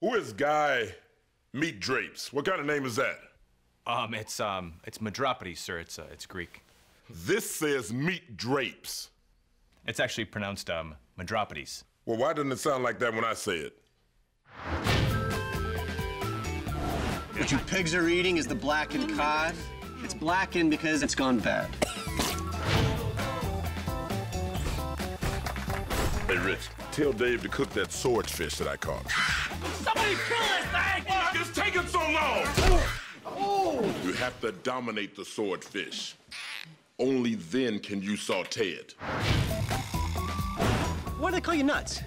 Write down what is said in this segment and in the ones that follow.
Who is Guy Meat Drapes? What kind of name is that? Um, it's um, it's Metdrapedes, sir. It's uh, it's Greek. This says Meat Drapes. It's actually pronounced um, Metdrapedes. Well, why doesn't it sound like that when I say it? What you pigs are eating is the blackened cod. It's blackened because it's gone bad. Hey, Rich, tell Dave to cook that swordfish that I caught. Somebody kill this thing! Fuck, it's taking so long! Oh. You have to dominate the swordfish. Only then can you saute it. Why do they call you nuts?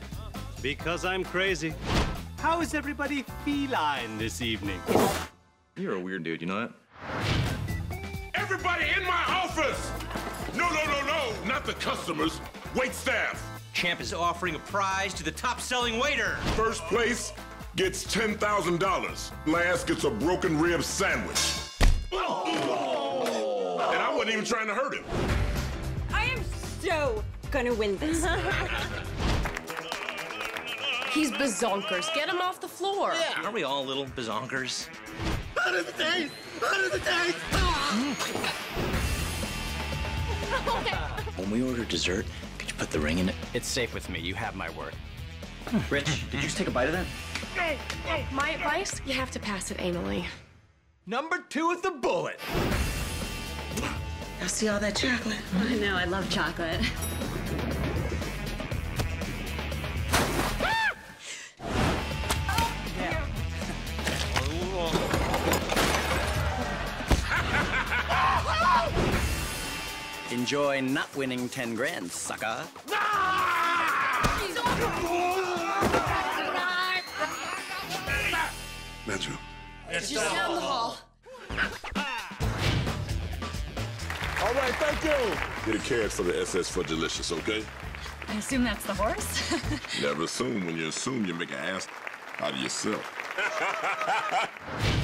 Because I'm crazy. How is everybody feline this evening? You're a weird dude, you know that? Everybody in my office! No, no, no, no, not the customers. Wait staff. Champ is offering a prize to the top-selling waiter. First place gets $10,000. Last gets a broken rib sandwich. And I wasn't even trying to hurt him. I am so gonna win this. He's bazonkers. Get him off the floor. Yeah. Aren't we all little bazonkers? How does it taste? How does it taste? When we order dessert, could you put the ring in it? It's safe with me. You have my word. Rich, did you just take a bite of that? Hey, hey. My advice, you have to pass it anally. Number two is the bullet. I see all that chocolate. I know, I love chocolate. Enjoy not winning 10 grand, sucker. Metro. Just down the hall. All right, thank you. Get a card for the SS for delicious, okay? I assume that's the horse? Never assume. When you assume, you make an ass out of yourself.